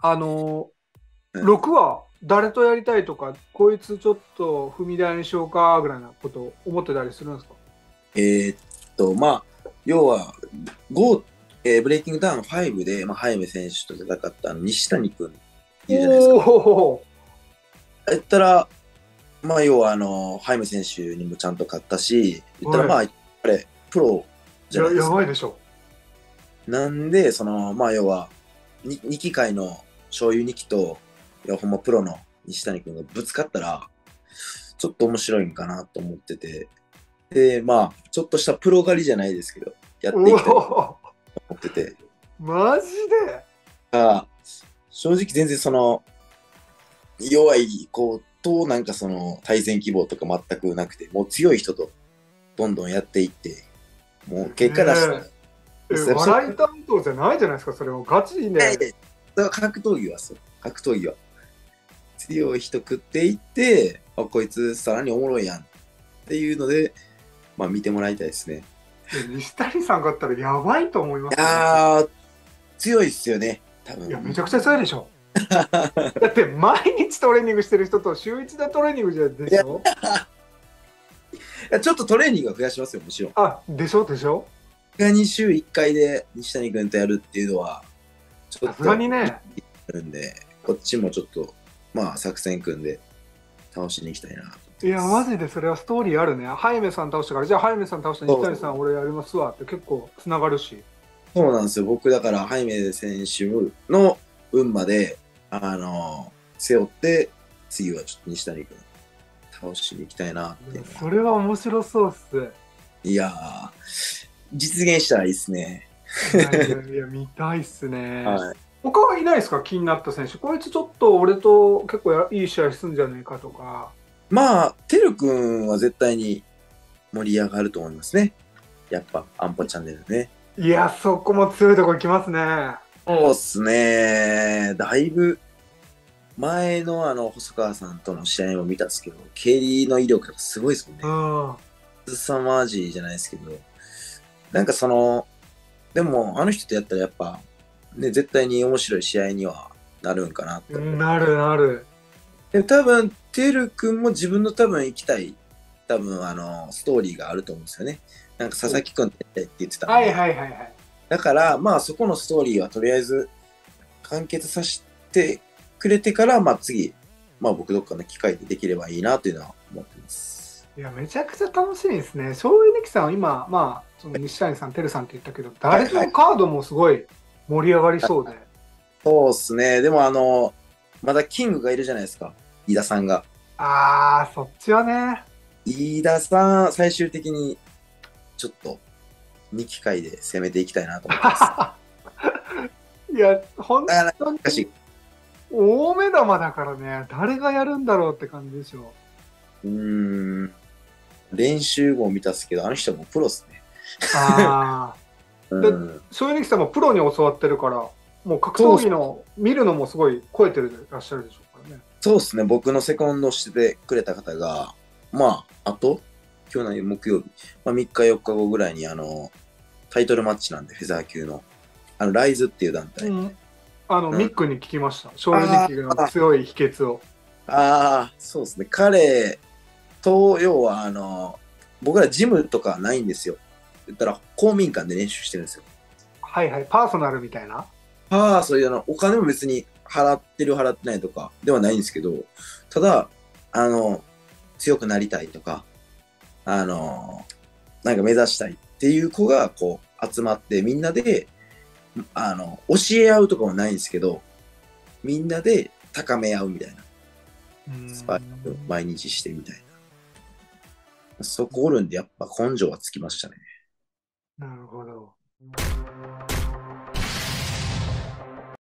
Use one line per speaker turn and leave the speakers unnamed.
あの
うん
6は誰とやりたいとか、こいつちょっと踏み台にしようかぐらいなことを思ってたりするんですか？
えーっと、まあ、要は、GO、えーブレイキングダウン5で、まあ、ハイメ選手と戦った西谷君いるじゃないですか。
お
ったら、まあ、要は、あの、ハイメ選手にもちゃんと勝ったし、言ったら、まあ、あれ、プロじゃない
や
ですか。
やばいでしょ。
なんで、その、まあ、要は、に2期会の醤油2期と、いや、ほんまプロの西谷君がぶつかったら、ちょっと面白いんかなと思ってて、で、まあ、ちょっとしたプロ狩りじゃないですけど、やっていきたいと
お
思ってて、
おマジで？
あ正直全然その、弱い子となんかその対戦希望とか全くなくて、もう強い人とどんどんやっていって、もう結果出したら、
え
そ
笑い担当じゃないじゃないですか、それを。ガチで。
やだから格闘技はそう。格闘技は。強い人食っていって、あ、こいつさらにおもろいやんっていうので、まあ見てもらいたいですね。
え西谷さんがあったらやばいと思います
いやー、強いっすよね。多分。
いやめちゃくちゃ強いでしょ。だって毎日トレーニングしてる人と週一でトレーニングじゃでしょ
いやちょっとトレーニングは増やしますよ、もちろん。
あでしょでしょ
がに週1回で西谷君とやるっていうのは、ちょっと
さ
んで、こっちもちょっと、まあ作戦組んで倒しに行きたいなと。
いやマジでそれはストーリーあるね。ハイメさん倒したからじゃあハイメさん倒した西谷さん俺やりますわって結構つながるし。
そうなんですよ。僕だから、ハイメ選手の運まで、あの、背負って、次はちょっと西谷君倒しに行きたいなって
それは面白そうっす。
いやー、実現したらいいですね。
いや見たいっすね。
はい。
他はいないですか？気になった選手。こいつちょっと俺と結構やいい試合すんじゃねえかとか。
まあ、てるくんは絶対に盛り上がると思いますね。やっぱ、アンポチャンネルね。
いや、そこも強いとこ行きますね。
そうっすね。だいぶ、前のあの、細川さんとの試合も見たんですけど、蹴りの威力がすごいですもんね
う。ん。
凄まじいじゃないですけど、なんかその、でも、あの人とやったらやっぱ、ね、絶対に面白い試合にはなるんかなって。
なるなる。
でも多分、てるくんも自分の多分行きたい、多分あの、ストーリーがあると思うんですよね。なんか佐々木くんって言ってた
はいはいはいはい。
だから、まあそこのストーリーはとりあえず完結させてくれてから、まあ次、まあ僕どっかの機会でできればいいなというのは思ってます。
いや、めちゃくちゃ楽しみですね。醤油ネキさんは今、まあ、その西谷さん、てるさんって言ったけど、誰のカードもすごい盛り上がりそうで。
そうっすね。でもあの、まだキングがいるじゃないですか。飯田さんが。
あー、そっちはね。
飯田さん、最終的にちょっと2機会で攻めていきたいなと思ってます。
いや、本当に
しかし、
大目玉だからね、誰がやるんだろうって感じでしょ。
うーん、練習も見たっすけど、あの人もプロっすね。
あ
うん、
ー、醤油ネキさんもプロに教わってるから、もう格闘技の見るのもすごい超えてるらっしゃるでしょうからね。
そうですね、僕のセコンドしててくれた方が、まあ、あと、今日の木曜日、まあ、3日、4日後ぐらいに、あの、タイトルマッチなんで、フェザー級の、あの、ライズっていう団体。
うん、あの、
うん
ミックに聞きました。正直の強い秘訣を。
ああ、そうですね、彼と、要は、あの、僕らジムとかないんですよ。言ったら、公民館で練習してるんですよ。
はいはい、パーソナルみたいな？
ああ、そういうの、お金も別に払ってる払ってないとかではないんですけど、ただ、あの、強くなりたいとか、あの、なんか目指したいっていう子がこう集まってみんなで、あの、教え合うとかはないんですけど、みんなで高め合うみたいな、スパイクを毎日してみたいな。そこおるんでやっぱ根性はつきましたね。
なるほど。